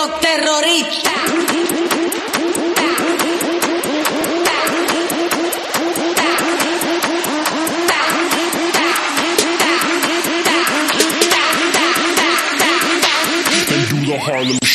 los terroristas. Harlem